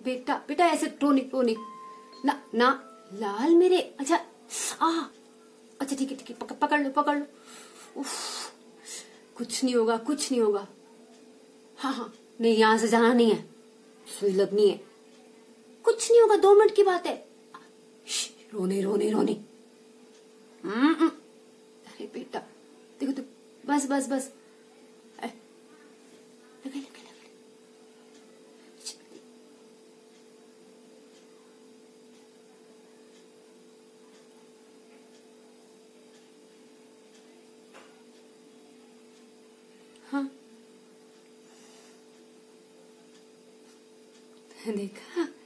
बेटा बेटा ऐसे टोनिक टोनिक। ना ना लाल मेरे अच्छा आ अच्छा ठीक है ठीक है पक, पकड़ लो पकड़ लो। उफ, कुछ नहीं होगा कुछ नहीं होगा। हाँ हाँ नहीं यहाँ से जाना नहीं है। सुई लगनी है। कुछ नहीं होगा दो मिनट की बात है। रोने रोने रोने। हम्म, हम्म। अरे बेटा देखो तो बस बस बस। हाँ। देखा?